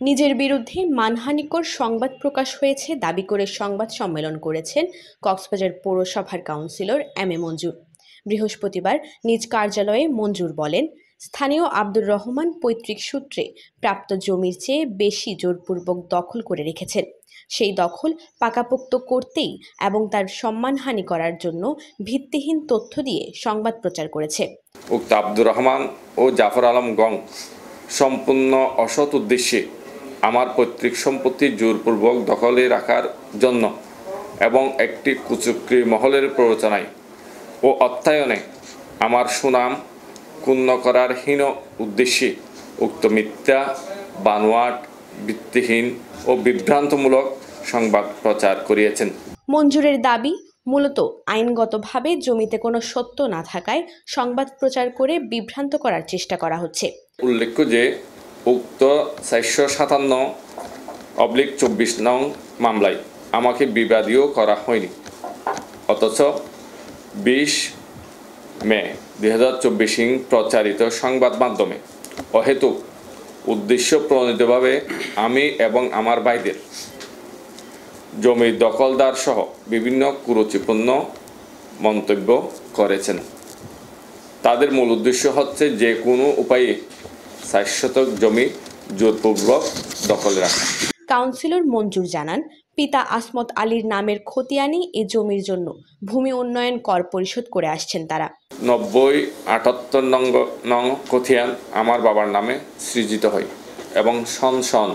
নিজের বিরুদ্ধে মানহানিকর সংবাদ প্রকাশ হয়েছে দাবি করে সংবাদ সম্মেলন করেছেন কক্সবাজার পৌরসভার কাউন্সিলর এম এ মঞ্জুর। বৃহস্পতিবার নিজ কার্যালয়ে মঞ্জুর বলেন, স্থানীয় আব্দুর রহমান পৈতৃক সূত্রে প্রাপ্ত জমির চেয়ে বেশি জোরপূর্বক দখল করে রেখেছেন। সেই দখল পাকাপোক্ত করতেই এবং তার সম্মানহানি করার জন্য ভিত্তিহীন তথ্য দিয়ে সংবাদ প্রচার করেছে। উক্ত আব্দুর রহমান ও জাফর আলম গং সম্পূর্ণ অসৎ উদ্দেশ্যে আমার পৈতৃক সম্পত্তি জোরপূর্বক দখলে রাখার জন্য এবং একটি কুচক্রী মহলের প্ররোচনায় ও অর্থায়নে আমার সুনাম ক্ষুণ্ণ করার হীন উদ্দেশ্যে উক্ত মিথ্যা বানোয়াট ভিত্তিহীন ও বিভ্রান্তমূলক সংবাদ প্রচার করিয়েছেন। মঞ্জুরের দাবি মূলত আইনগতভাবে জমিতে কোনো সত্য না থাকায় সংবাদ প্রচার করে বিভ্রান্ত করার চেষ্টা করা হচ্ছে। উল্লেখ্য যে উক্ত চারশো সাতান্ন অবলিক চব্বিশ নং মামলায় আমাকে বিবাদীয় করা হয়নি। অথচ বিশ মে দুই হাজার চব্বিশ প্রচারিত সংবাদ মাধ্যমে অহেতুক উদ্দেশ্য প্রণীতভাবে আমি এবং আমার ভাইদের জমির দখলদার সহ বিভিন্ন কুরুচিপূর্ণ মন্তব্য করেছেন। তাদের মূল উদ্দেশ্য হচ্ছে যে কোনো উপায়ে ষাট শতক জমি জোরপূর্বক দখলে রাখা। কাউন্সিলর মঞ্জুর জানান পিতা আসমত আলীর নামের খতিয়ানি এ জমির জন্য ভূমি উন্নয়ন কর পরিশোধ করে আসছেন তারা। নব্বই আটাত্তর নং নং কথিয়ান আমার বাবার নামে সৃজিত হয় এবং সন সন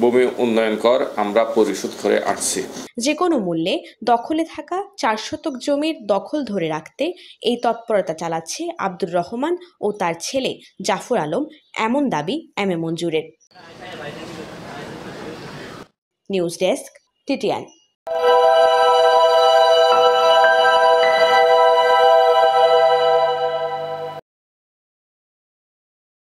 ভূমি উন্নয়ন কর, আমরা পরিশোধ করে আসছি যে কোনো মূল্যে দখলে থাকা চার শতক জমির দখল ধরে রাখতে এই তৎপরতা চালাচ্ছে আব্দুর রহমান ও তার ছেলে জাফর আলম, এমন দাবি এম এ মঞ্জুরের। News desk টিটিআন